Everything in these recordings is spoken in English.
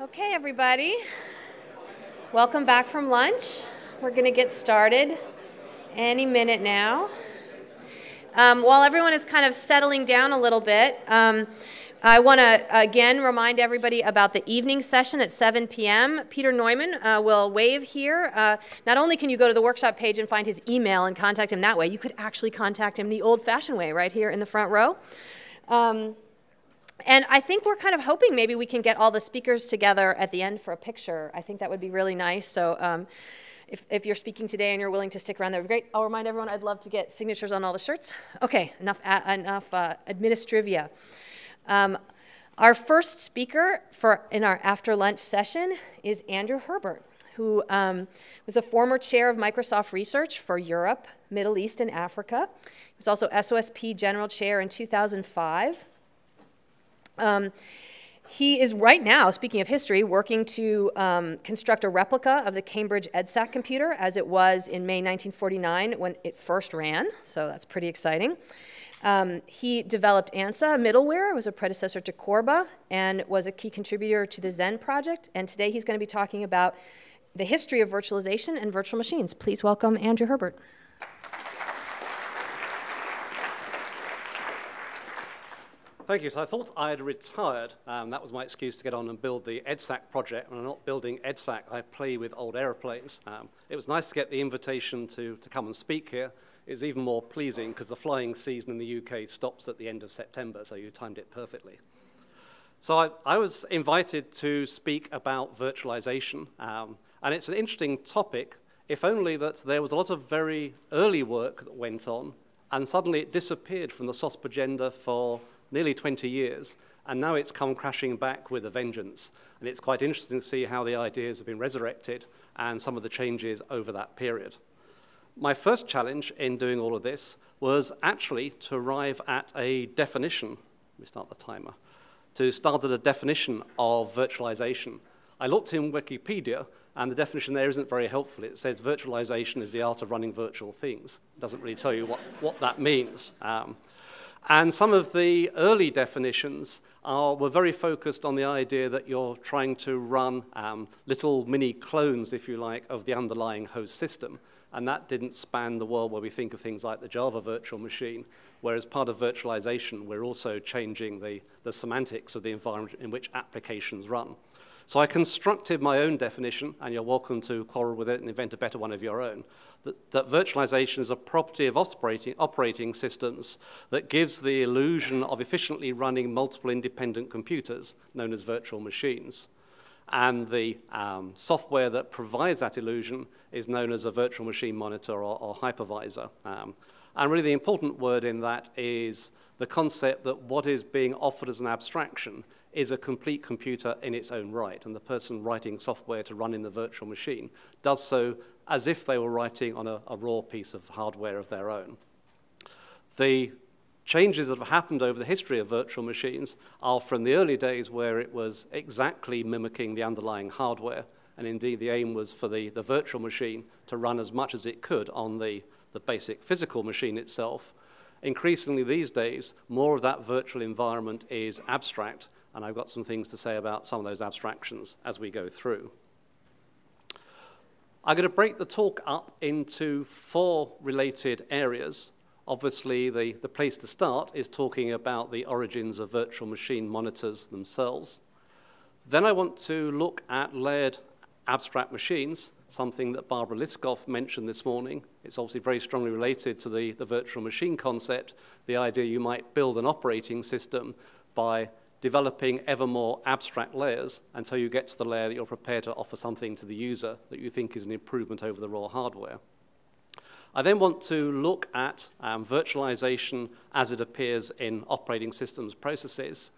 Okay, everybody. Welcome back from lunch. We're going to get started any minute now. Um, while everyone is kind of settling down a little bit, um, I want to again remind everybody about the evening session at 7 p.m. Peter Neumann uh, will wave here. Uh, not only can you go to the workshop page and find his email and contact him that way, you could actually contact him the old fashioned way right here in the front row. Um, and I think we're kind of hoping maybe we can get all the speakers together at the end for a picture. I think that would be really nice. So um, if, if, you're speaking today and you're willing to stick around, that would be great. I'll remind everyone I'd love to get signatures on all the shirts. Okay, enough, uh, enough uh, administrivia. Um, our first speaker for in our after lunch session is Andrew Herbert, who um, was the former chair of Microsoft Research for Europe, Middle East, and Africa. He was also SOSP General Chair in 2005. Um, he is right now, speaking of history, working to um, construct a replica of the Cambridge EDSAC computer as it was in May 1949 when it first ran, so that's pretty exciting. Um, he developed ANSA middleware, was a predecessor to Corba, and was a key contributor to the Xen project. And today he's going to be talking about the history of virtualization and virtual machines. Please welcome Andrew Herbert. Thank you. So I thought I had retired. Um, that was my excuse to get on and build the EDSAC project. When I'm not building EDSAC, I play with old aeroplanes. Um, it was nice to get the invitation to, to come and speak here. It's even more pleasing because the flying season in the UK stops at the end of September, so you timed it perfectly. So I, I was invited to speak about virtualization, um, and it's an interesting topic, if only that there was a lot of very early work that went on, and suddenly it disappeared from the SOSP agenda for nearly 20 years, and now it's come crashing back with a vengeance. And it's quite interesting to see how the ideas have been resurrected and some of the changes over that period my first challenge in doing all of this was actually to arrive at a definition. Let me start the timer. To start at a definition of virtualization. I looked in Wikipedia, and the definition there isn't very helpful. It says virtualization is the art of running virtual things. It doesn't really tell you what, what that means. Um, and some of the early definitions are, were very focused on the idea that you're trying to run um, little mini clones, if you like, of the underlying host system and that didn't span the world where we think of things like the Java virtual machine, whereas part of virtualization, we're also changing the, the semantics of the environment in which applications run. So I constructed my own definition, and you're welcome to quarrel with it and invent a better one of your own, that, that virtualization is a property of operating, operating systems that gives the illusion of efficiently running multiple independent computers, known as virtual machines and the um, software that provides that illusion is known as a virtual machine monitor or, or hypervisor. Um, and really the important word in that is the concept that what is being offered as an abstraction is a complete computer in its own right, and the person writing software to run in the virtual machine does so as if they were writing on a, a raw piece of hardware of their own. The changes that have happened over the history of virtual machines are from the early days where it was exactly mimicking the underlying hardware. And indeed, the aim was for the, the virtual machine to run as much as it could on the, the basic physical machine itself. Increasingly these days, more of that virtual environment is abstract, and I've got some things to say about some of those abstractions as we go through. I'm going to break the talk up into four related areas. Obviously, the, the place to start is talking about the origins of virtual machine monitors themselves. Then I want to look at layered abstract machines, something that Barbara Liskov mentioned this morning. It's obviously very strongly related to the, the virtual machine concept, the idea you might build an operating system by developing ever more abstract layers until you get to the layer that you're prepared to offer something to the user that you think is an improvement over the raw hardware. I then want to look at um, virtualization as it appears in operating systems processes.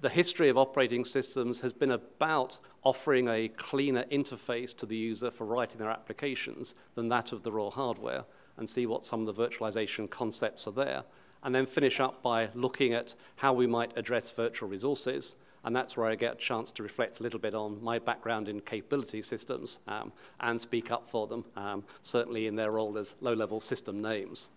The history of operating systems has been about offering a cleaner interface to the user for writing their applications than that of the raw hardware and see what some of the virtualization concepts are there. And then finish up by looking at how we might address virtual resources and that's where I get a chance to reflect a little bit on my background in capability systems um, and speak up for them, um, certainly in their role as low-level system names.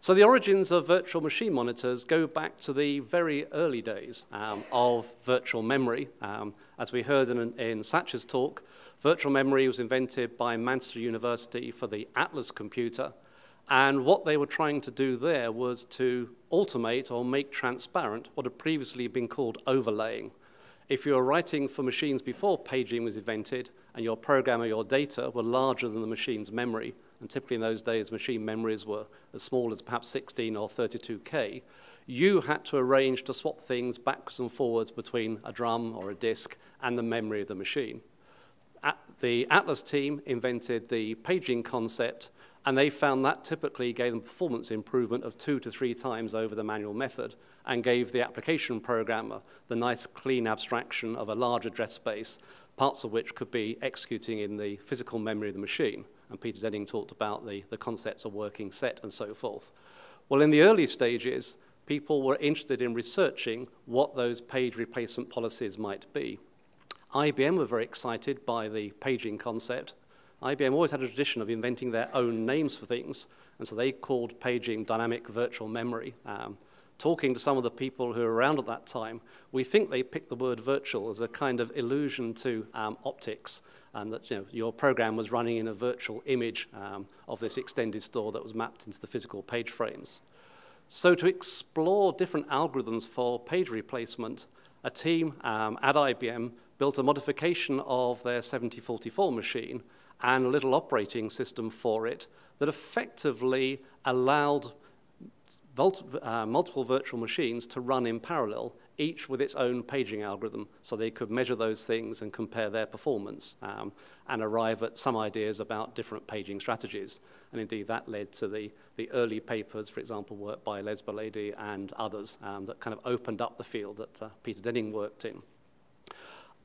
So the origins of virtual machine monitors go back to the very early days um, of virtual memory. Um, as we heard in, in Satch's talk, virtual memory was invented by Manchester University for the Atlas computer. And what they were trying to do there was to automate or make transparent what had previously been called overlaying. If you were writing for machines before paging was invented and your program or your data were larger than the machine's memory, and typically in those days machine memories were as small as perhaps 16 or 32K, you had to arrange to swap things backwards and forwards between a drum or a disk and the memory of the machine. At the Atlas team invented the paging concept, and they found that typically gave them performance improvement of two to three times over the manual method and gave the application programmer the nice clean abstraction of a large address space, parts of which could be executing in the physical memory of the machine and Peter Denning talked about the, the concepts of working set and so forth. Well, in the early stages, people were interested in researching what those page replacement policies might be. IBM were very excited by the paging concept. IBM always had a tradition of inventing their own names for things, and so they called paging dynamic virtual memory. Um, talking to some of the people who were around at that time, we think they picked the word virtual as a kind of illusion to um, optics and that you know, your program was running in a virtual image um, of this extended store that was mapped into the physical page frames. So to explore different algorithms for page replacement, a team um, at IBM built a modification of their 7044 machine and a little operating system for it that effectively allowed uh, multiple virtual machines to run in parallel each with its own paging algorithm, so they could measure those things and compare their performance um, and arrive at some ideas about different paging strategies. And indeed, that led to the, the early papers, for example, work by Les Belady and others um, that kind of opened up the field that uh, Peter Denning worked in.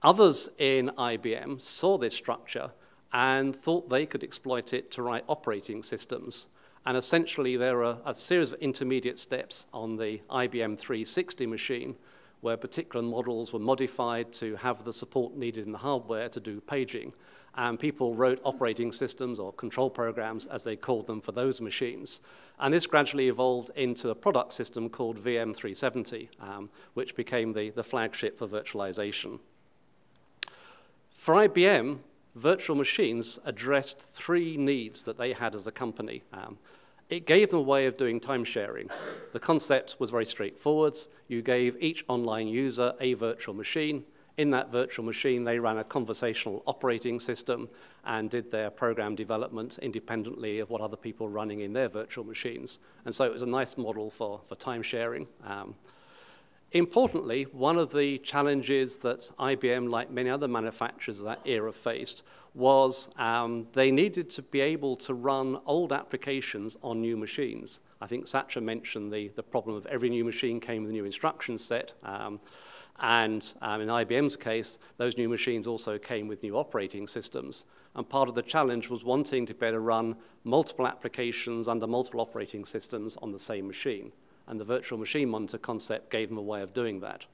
Others in IBM saw this structure and thought they could exploit it to write operating systems. And essentially, there are a series of intermediate steps on the IBM 360 machine where particular models were modified to have the support needed in the hardware to do paging. And people wrote operating systems or control programs, as they called them, for those machines. And this gradually evolved into a product system called VM370, um, which became the, the flagship for virtualization. For IBM, virtual machines addressed three needs that they had as a company. Um, it gave them a way of doing time sharing. The concept was very straightforward. You gave each online user a virtual machine. In that virtual machine, they ran a conversational operating system and did their program development independently of what other people were running in their virtual machines. And so it was a nice model for, for time sharing. Um, importantly, one of the challenges that IBM, like many other manufacturers of that era, faced was um, they needed to be able to run old applications on new machines. I think Satcher mentioned the, the problem of every new machine came with a new instruction set. Um, and um, in IBM's case, those new machines also came with new operating systems. And part of the challenge was wanting to better run multiple applications under multiple operating systems on the same machine. And the virtual machine monitor concept gave them a way of doing that.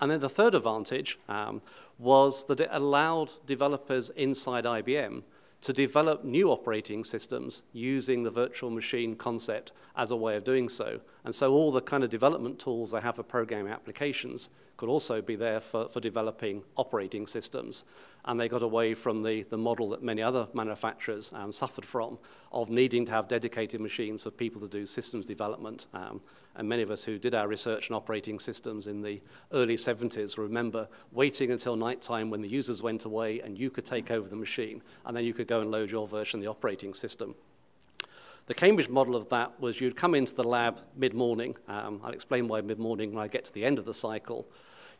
And then the third advantage um, was that it allowed developers inside IBM to develop new operating systems using the virtual machine concept as a way of doing so. And so all the kind of development tools they have for programming applications could also be there for, for developing operating systems. And they got away from the, the model that many other manufacturers um, suffered from of needing to have dedicated machines for people to do systems development. Um, and many of us who did our research on operating systems in the early 70s remember waiting until nighttime when the users went away and you could take over the machine, and then you could go and load your version of the operating system. The Cambridge model of that was you'd come into the lab mid-morning. Um, I'll explain why mid-morning when I get to the end of the cycle.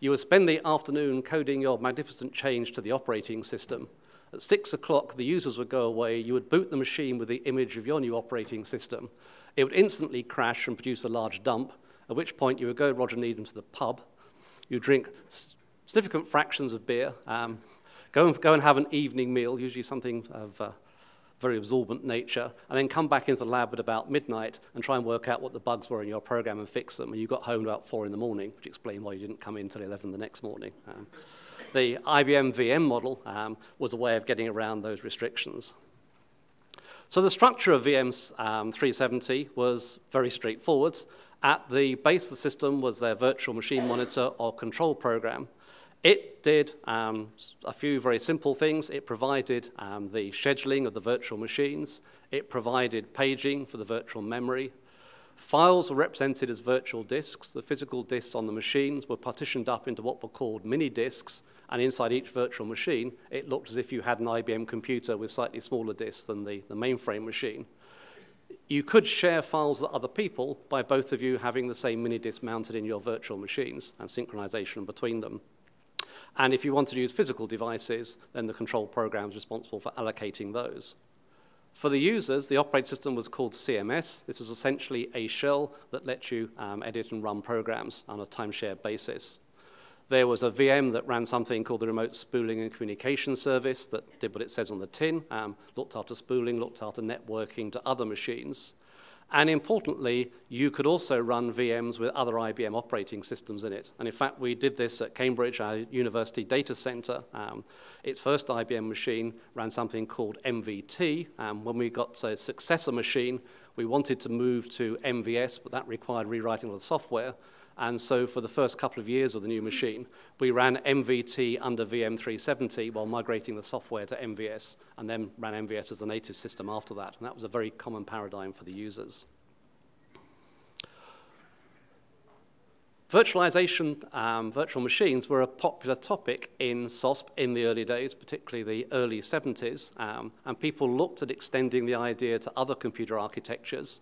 You would spend the afternoon coding your magnificent change to the operating system. At six o'clock, the users would go away. You would boot the machine with the image of your new operating system. It would instantly crash and produce a large dump, at which point you would go Roger Needham to the pub, you drink significant fractions of beer, um, go, and, go and have an evening meal, usually something of uh, very absorbent nature, and then come back into the lab at about midnight and try and work out what the bugs were in your program and fix them. And you got home about four in the morning, which explained why you didn't come in until 11 the next morning. Um, the IBM VM model um, was a way of getting around those restrictions. So the structure of VM um, 370 was very straightforward. At the base of the system was their virtual machine monitor or control program. It did um, a few very simple things. It provided um, the scheduling of the virtual machines. It provided paging for the virtual memory. Files were represented as virtual disks. The physical disks on the machines were partitioned up into what were called mini disks, and inside each virtual machine, it looked as if you had an IBM computer with slightly smaller disks than the, the mainframe machine. You could share files with other people by both of you having the same mini disk mounted in your virtual machines and synchronization between them. And if you wanted to use physical devices, then the control program is responsible for allocating those. For the users, the operating system was called CMS. This was essentially a shell that let you um, edit and run programs on a timeshare basis. There was a VM that ran something called the Remote Spooling and Communication Service that did what it says on the tin, um, looked after spooling, looked after networking to other machines. And importantly, you could also run VMs with other IBM operating systems in it. And in fact, we did this at Cambridge, our university data center. Um, its first IBM machine ran something called MVT. Um, when we got a successor machine, we wanted to move to MVS, but that required rewriting of the software. And so for the first couple of years of the new machine, we ran MVT under VM370 while migrating the software to MVS, and then ran MVS as a native system after that. And that was a very common paradigm for the users. Virtualization, um, virtual machines were a popular topic in SOSP in the early days, particularly the early 70s, um, and people looked at extending the idea to other computer architectures.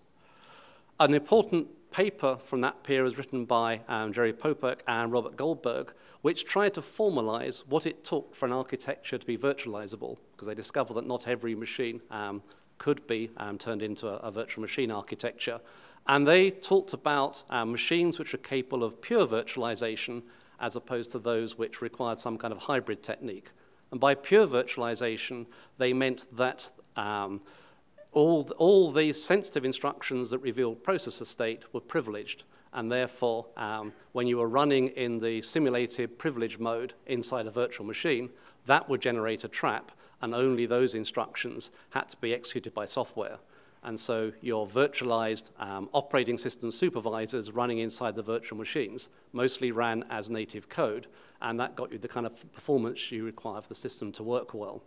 An important paper from that period was written by um, Jerry Popek and Robert Goldberg, which tried to formalize what it took for an architecture to be virtualizable, because they discovered that not every machine um, could be um, turned into a, a, virtual machine architecture. And they talked about um, machines which are capable of pure virtualization as opposed to those which required some kind of hybrid technique. And by pure virtualization, they meant that um, all, all these sensitive instructions that reveal processor state were privileged. And therefore, um, when you were running in the simulated privilege mode inside a virtual machine, that would generate a trap, and only those instructions had to be executed by software. And so your virtualized um, operating system supervisors running inside the virtual machines mostly ran as native code, and that got you the kind of performance you require for the system to work well.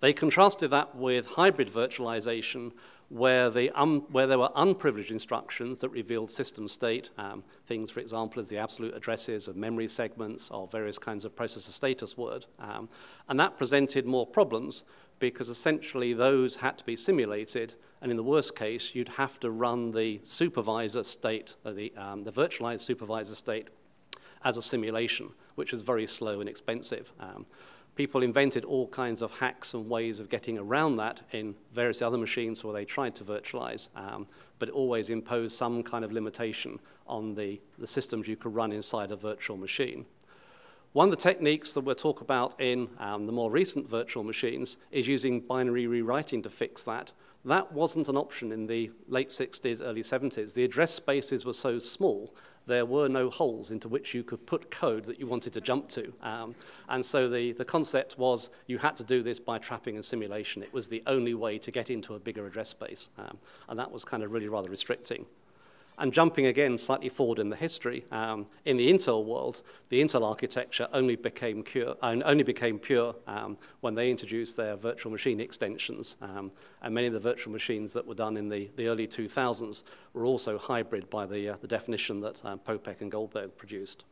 They contrasted that with hybrid virtualization, where, they um, where there were unprivileged instructions that revealed system state, um, things, for example, as the absolute addresses of memory segments or various kinds of processor status word. Um, and that presented more problems because essentially those had to be simulated, and in the worst case, you'd have to run the supervisor state, uh, the, um, the virtualized supervisor state, as a simulation, which is very slow and expensive. Um, people invented all kinds of hacks and ways of getting around that in various other machines where they tried to virtualize, um, but it always imposed some kind of limitation on the, the systems you could run inside a virtual machine. One of the techniques that we'll talk about in um, the more recent virtual machines is using binary rewriting to fix that. That wasn't an option in the late 60s, early 70s. The address spaces were so small there were no holes into which you could put code that you wanted to jump to. Um, and so the, the concept was you had to do this by trapping and simulation. It was the only way to get into a bigger address space. Um, and that was kind of really rather restricting. And jumping again slightly forward in the history, um, in the Intel world, the Intel architecture only became, cure, only became pure um, when they introduced their virtual machine extensions. Um, and many of the virtual machines that were done in the, the early 2000s were also hybrid by the, uh, the definition that uh, Popek and Goldberg produced.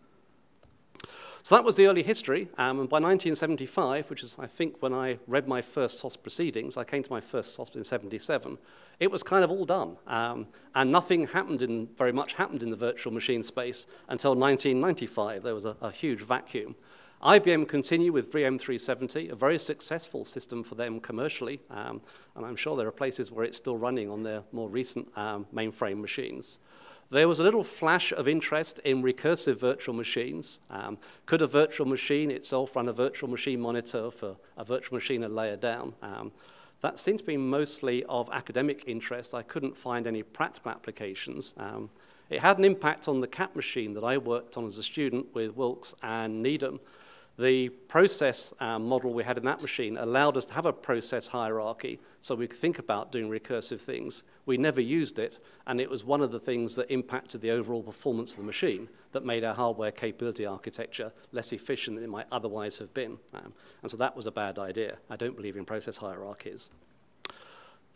So that was the early history, um, and by 1975, which is, I think, when I read my first SOS proceedings, I came to my first SOS in 77, it was kind of all done. Um, and nothing happened in, very much happened in the virtual machine space until 1995. There was a, a huge vacuum. IBM continued with VM370, a very successful system for them commercially, um, and I'm sure there are places where it's still running on their more recent um, mainframe machines. There was a little flash of interest in recursive virtual machines. Um, could a virtual machine itself run a virtual machine monitor for a virtual machine a layer down? Um, that seemed to be mostly of academic interest. I couldn't find any practical applications. Um, it had an impact on the CAP machine that I worked on as a student with Wilkes and Needham. The process um, model we had in that machine allowed us to have a process hierarchy so we could think about doing recursive things. We never used it, and it was one of the things that impacted the overall performance of the machine that made our hardware capability architecture less efficient than it might otherwise have been. Um, and so that was a bad idea. I don't believe in process hierarchies.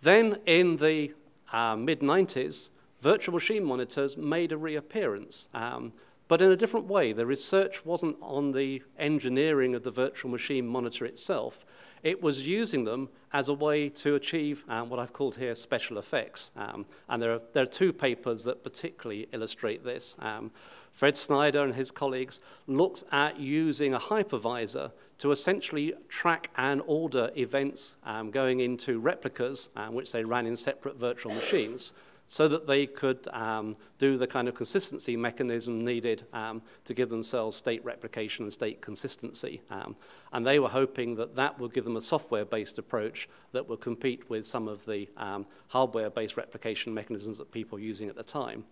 Then in the uh, mid-90s, virtual machine monitors made a reappearance. Um, but in a different way. The research wasn't on the engineering of the virtual machine monitor itself. It was using them as a way to achieve um, what I've called here special effects. Um, and there are, there are two papers that particularly illustrate this. Um, Fred Schneider and his colleagues looked at using a hypervisor to essentially track and order events um, going into replicas, um, which they ran in separate virtual machines so that they could um, do the kind of consistency mechanism needed um, to give themselves state replication and state consistency. Um, and they were hoping that that would give them a software-based approach that would compete with some of the um, hardware-based replication mechanisms that people were using at the time.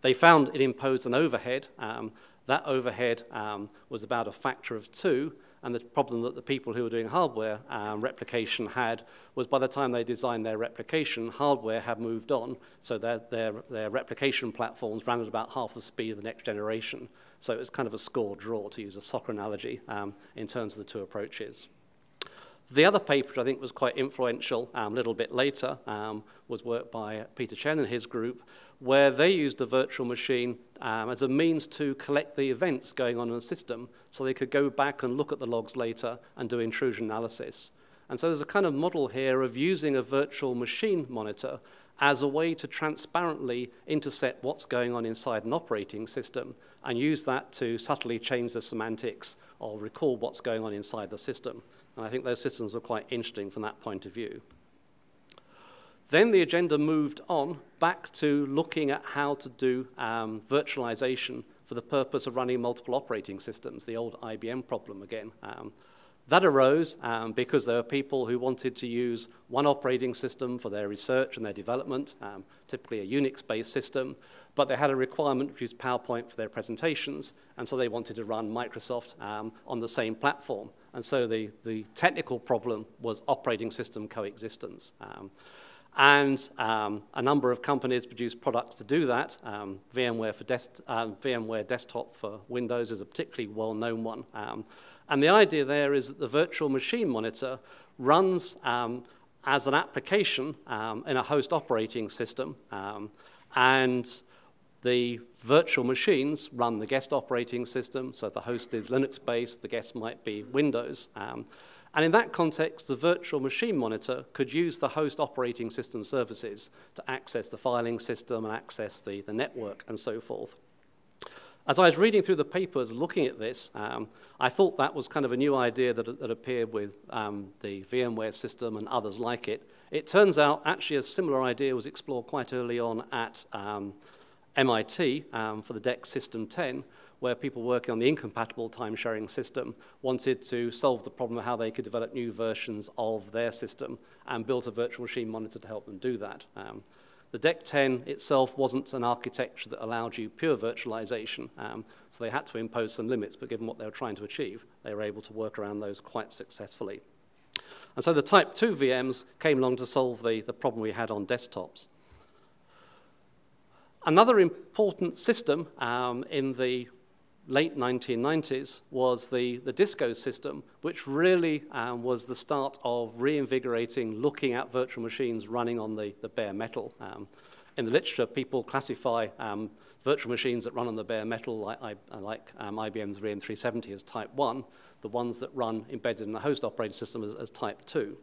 They found it imposed an overhead. Um, that overhead um, was about a factor of two, and the problem that the people who were doing hardware um, replication had was by the time they designed their replication, hardware had moved on, so their, their, their replication platforms ran at about half the speed of the next generation. So it was kind of a score draw, to use a soccer analogy, um, in terms of the two approaches. The other paper, which I think was quite influential um, a little bit later, um, was work by Peter Chen and his group, where they used a virtual machine um, as a means to collect the events going on in the system so they could go back and look at the logs later and do intrusion analysis. And so there's a kind of model here of using a virtual machine monitor as a way to transparently intercept what's going on inside an operating system and use that to subtly change the semantics or recall what's going on inside the system. And I think those systems were quite interesting from that point of view. Then the agenda moved on back to looking at how to do um, virtualization for the purpose of running multiple operating systems, the old IBM problem again. Um, that arose um, because there were people who wanted to use one operating system for their research and their development, um, typically a Unix-based system, but they had a requirement to use PowerPoint for their presentations, and so they wanted to run Microsoft um, on the same platform. And so the, the technical problem was operating system coexistence. And um, a number of companies produce products to do that. Um, VMware, for uh, VMware Desktop for Windows is a particularly well-known one. Um, and the idea there is that the virtual machine monitor runs um, as an application um, in a host operating system. And the virtual machines run the guest operating system. So the host is Linux-based, the guest might be Windows. And in that context, the virtual machine monitor could use the host operating system services to access the filing system and access the, the network and so forth. As I was reading through the papers looking at this, um, I thought that was kind of a new idea that, that appeared with um, the VMware system and others like it. It turns out actually a similar idea was explored quite early on at um, MIT um, for the DEC System 10, where people working on the incompatible time-sharing system wanted to solve the problem of how they could develop new versions of their system and built a virtual machine monitor to help them do that. Um, the DEC 10 itself wasn't an architecture that allowed you pure virtualization, um, so they had to impose some limits, but given what they were trying to achieve, they were able to work around those quite successfully. And so the Type 2 VMs came along to solve the, the problem we had on desktops. Another important system um, in the late 1990s was the, the disco system, which really um, was the start of reinvigorating looking at virtual machines running on the, the bare metal. Um, in the literature, people classify um, virtual machines that run on the bare metal, like, like um, IBM's VM370 as type 1, the ones that run embedded in the host operating system as, as type 2.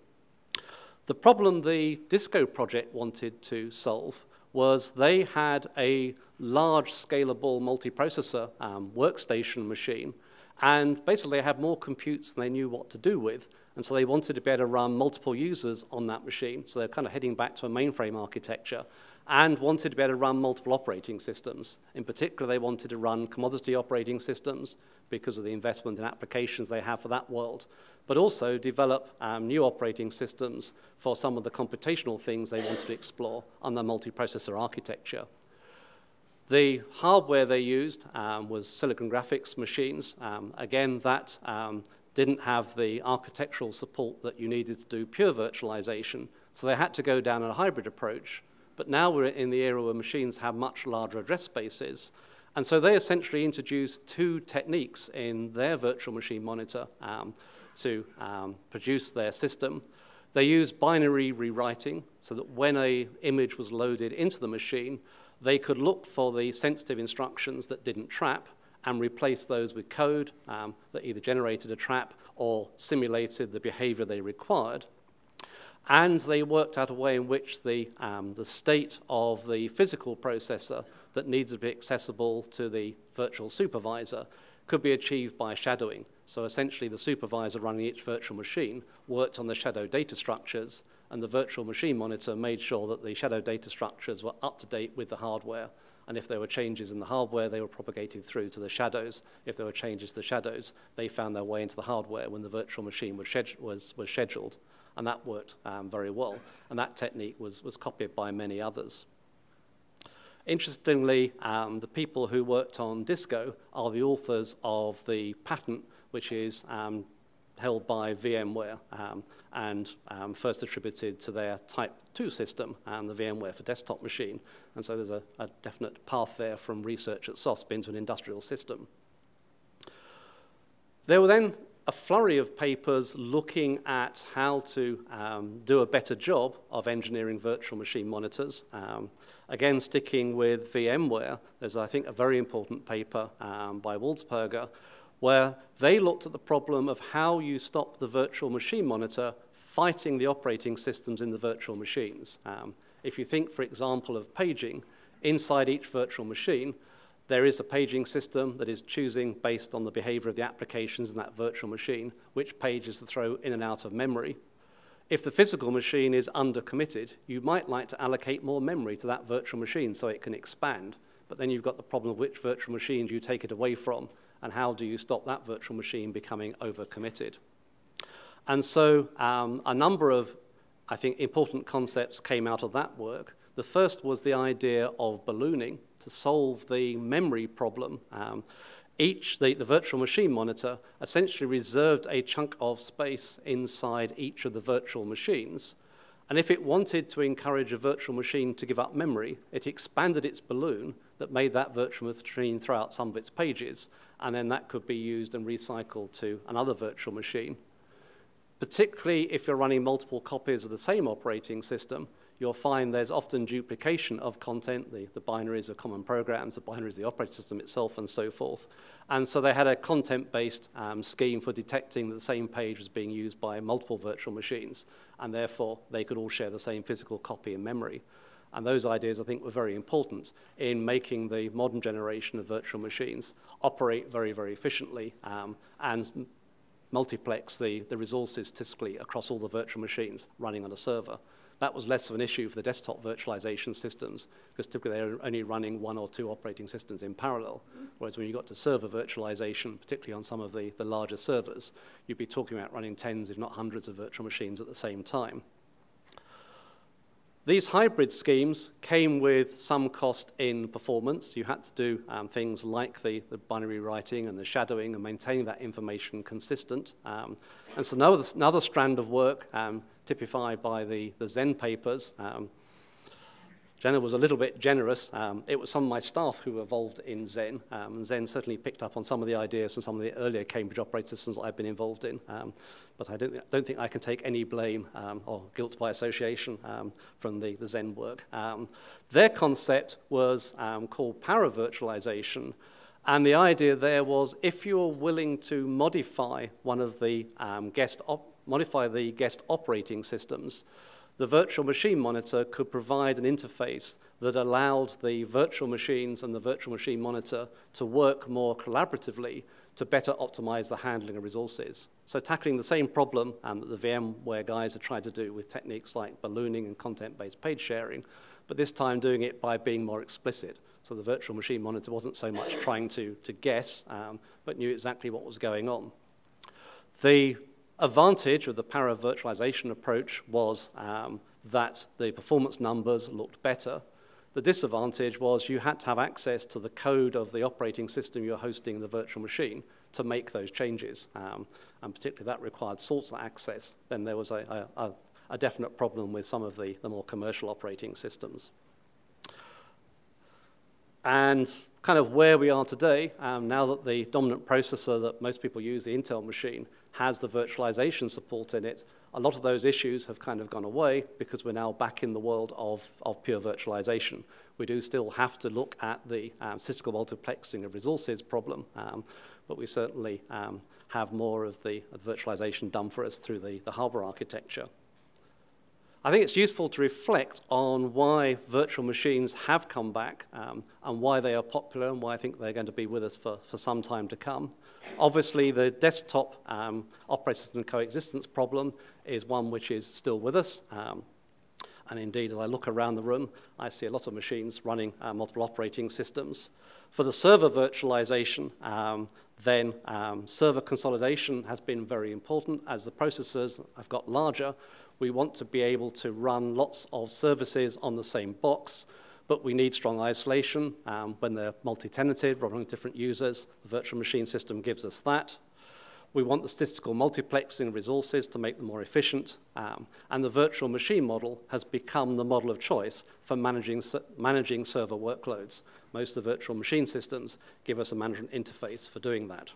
The problem the Disco project wanted to solve was they had a large scalable multiprocessor um, workstation machine and basically they had more computes than they knew what to do with. And so they wanted to be able to run multiple users on that machine. So they're kind of heading back to a mainframe architecture and wanted to be able to run multiple operating systems. In particular, they wanted to run commodity operating systems because of the investment in applications they have for that world but also develop um, new operating systems for some of the computational things they wanted to explore on the multiprocessor architecture. The hardware they used um, was Silicon Graphics machines. Um, again, that um, didn't have the architectural support that you needed to do pure virtualization, so they had to go down a hybrid approach. But now we're in the era where machines have much larger address spaces, and so they essentially introduced two techniques in their virtual machine monitor um, to um, produce their system. They used binary rewriting so that when a image was loaded into the machine, they could look for the sensitive instructions that didn't trap and replace those with code um, that either generated a trap or simulated the behavior they required. And they worked out a way in which the, um, the state of the physical processor that needs to be accessible to the virtual supervisor could be achieved by shadowing. So essentially, the supervisor running each virtual machine worked on the shadow data structures, and the virtual machine monitor made sure that the shadow data structures were up to date with the hardware. And if there were changes in the hardware, they were propagated through to the shadows. If there were changes to the shadows, they found their way into the hardware when the virtual machine was, was, was scheduled. And that worked um, very well. And that technique was, was copied by many others. Interestingly, um, the people who worked on Disco are the authors of the patent, which is um, held by VMware um, and um, first attributed to their Type 2 system and the VMware for desktop machine. And so there's a, a definite path there from research at SOSP into an industrial system. There were then a flurry of papers looking at how to um, do a better job of engineering virtual machine monitors. Um, again, sticking with VMware, there's, I think, a very important paper um, by Waldspurger where they looked at the problem of how you stop the virtual machine monitor fighting the operating systems in the virtual machines. Um, if you think, for example, of paging, inside each virtual machine, there is a paging system that is choosing based on the behavior of the applications in that virtual machine which pages to throw in and out of memory. If the physical machine is undercommitted, you might like to allocate more memory to that virtual machine so it can expand. But then you've got the problem of which virtual machines you take it away from and how do you stop that virtual machine becoming overcommitted. And so um, a number of, I think, important concepts came out of that work. The first was the idea of ballooning, to solve the memory problem. Um, each, the, the virtual machine monitor essentially reserved a chunk of space inside each of the virtual machines. And if it wanted to encourage a virtual machine to give up memory, it expanded its balloon that made that virtual machine throw out some of its pages, and then that could be used and recycled to another virtual machine. Particularly if you're running multiple copies of the same operating system, you'll find there's often duplication of content. The, the binaries of common programs, the binaries of the operating system itself, and so forth. And so they had a content-based um, scheme for detecting that the same page was being used by multiple virtual machines, and therefore they could all share the same physical copy in memory. And those ideas, I think, were very important in making the modern generation of virtual machines operate very, very efficiently um, and multiplex the, the resources statistically across all the virtual machines running on a server. That was less of an issue for the desktop virtualization systems because typically they're only running one or two operating systems in parallel. Whereas when you got to server virtualization, particularly on some of the, the larger servers, you'd be talking about running tens, if not hundreds, of virtual machines at the same time. These hybrid schemes came with some cost in performance. You had to do um, things like the, the, binary writing and the shadowing and maintaining that information consistent. Um, and so another, another strand of work um, typified by the, the Xen papers. Um, Jenna was a little bit generous. Um, it was some of my staff who were involved in Xen, Um, Xen certainly picked up on some of the ideas from some of the earlier Cambridge operating systems I've been involved in. Um, but I don't, don't think I can take any blame um, or guilt by association um, from the, the Xen work. Um, their concept was called paravirtualization. And the idea there was if you're willing to modify one of the guest op modify the guest operating systems, the virtual machine monitor could provide an interface that allowed the virtual machines and the virtual machine monitor to work more collaboratively to better optimize the handling of resources. So tackling the same problem um, that the VMware guys have tried to do with techniques like ballooning and content-based page sharing, but this time doing it by being more explicit. So the virtual machine monitor wasn't so much trying to, to guess, um, but knew exactly what was going on. The advantage of the para-virtualization approach was um, that the performance numbers looked better. The disadvantage was you had to have access to the code of the operating system you're hosting the virtual machine to make those changes. Um, and particularly that required source access. Then there was a, a, a definite problem with some of the, the more commercial operating systems. And kind of where we are today, um, now that the dominant processor that most people use, the Intel machine, has the virtualization support in it, a lot of those issues have kind of gone away because we're now back in the world of, of pure virtualization. We do still have to look at the um, statistical multiplexing of resources problem, um, but we certainly um, have more of the, of virtualization done for us through the, the hardware architecture. I think it's useful to reflect on why virtual machines have come back um, and why they are popular and why I think they're going to be with us for, for some time to come. Obviously, the desktop um, operating system coexistence problem is one which is still with us. Um, and indeed, as I look around the room, I see a lot of machines running uh, multiple operating systems. For the server virtualization, um, then um, server consolidation has been very important. As the processors have got larger, we want to be able to run lots of services on the same box but we need strong isolation um, when they're multi-tenanted, running different users. The virtual machine system gives us that. We want the statistical multiplexing resources to make them more efficient. Um, and the virtual machine model has become the model of choice for managing, managing server workloads. Most of the virtual machine systems give us a management interface for doing that.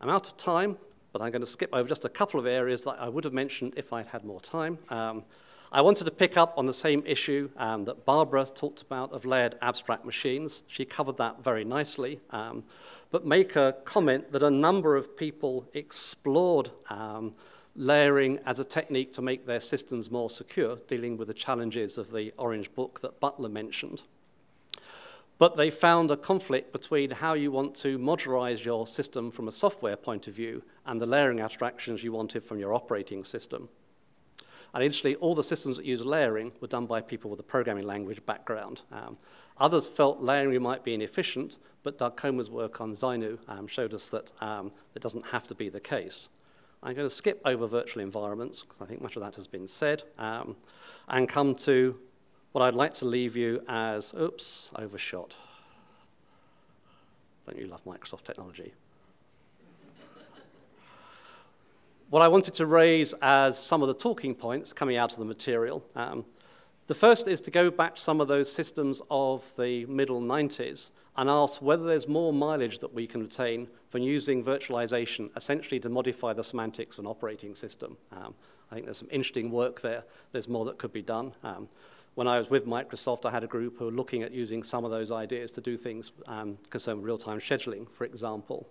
I'm out of time, but I'm going to skip over just a couple of areas that I would have mentioned if I'd had more time. Um, I wanted to pick up on the same issue um, that Barbara talked about of layered abstract machines. She covered that very nicely, um, but make a comment that a number of people explored um, layering as a technique to make their systems more secure, dealing with the challenges of the Orange Book that Butler mentioned. But they found a conflict between how you want to modularize your system from a software point of view and the layering abstractions you wanted from your operating system. And initially, all the systems that use layering were done by people with a programming language background. Um, others felt layering might be inefficient, but Doug Comer's work on Xinu um, showed us that um, it doesn't have to be the case. I'm going to skip over virtual environments, because I think much of that has been said, um, and come to what I'd like to leave you as, oops, overshot. Don't you love Microsoft technology? what I wanted to raise as some of the talking points coming out of the material. Um, the first is to go back to some of those systems of the middle 90s and ask whether there's more mileage that we can obtain from using virtualization essentially to modify the semantics of an operating system. Um, I think there's some interesting work there. There's more that could be done. Um, when I was with Microsoft, I had a group who were looking at using some of those ideas to do things um, concerned with real-time scheduling, for example.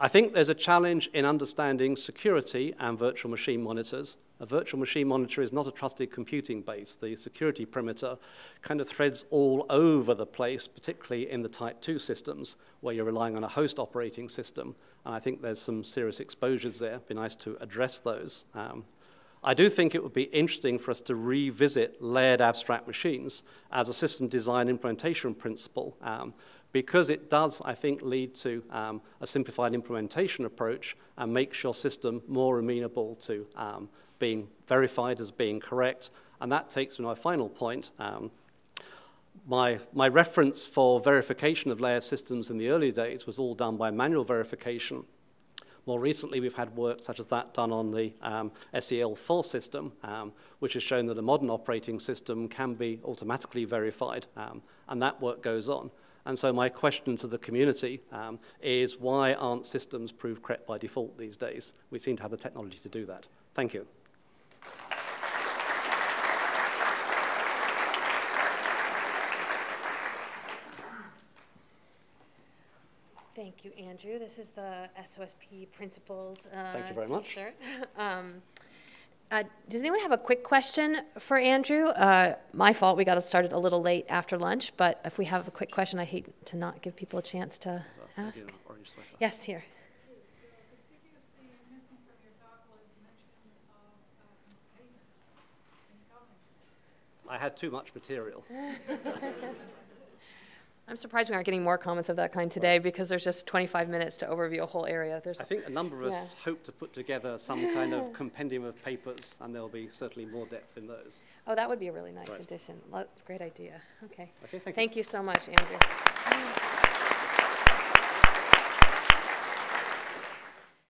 I think there's a challenge in understanding security and virtual machine monitors. A virtual machine monitor is not a trusted computing base. The security perimeter kind of threads all over the place, particularly in the type 2 systems where you're relying on a host operating system. And I think there's some serious exposures there. It'd be nice to address those. Um, I do think it would be interesting for us to revisit layered abstract machines as a system design implementation principle um, because it does, I think, lead to um, a simplified implementation approach and makes your system more amenable to um, being verified as being correct. And that takes me to my final point. Um, my, my reference for verification of layered systems in the early days was all done by manual verification. More recently, we've had work such as that done on the um, seL4 system, um, which has shown that a modern operating system can be automatically verified, um, and that work goes on. And so my question to the community um, is why aren't systems proved correct by default these days? We seem to have the technology to do that. Thank you. Thank you, Andrew. This is the SOSP principles. Uh, Thank you very much. um, uh, does anyone have a quick question for Andrew? Uh, my fault, we got started a little late after lunch, but if we have a quick question, I hate to not give people a chance to ask. Yes, here. I had too much material. I'm surprised we aren't getting more comments of that kind today because there's just 25 minutes to overview a whole area. There's, I think a number of us Yeah. hope to put together some kind of compendium of papers, and there'll be certainly more depth in those. oh, that would be a really nice Right. addition. Great idea. Okay. Okay, thank you. Thank you so much, Andrew.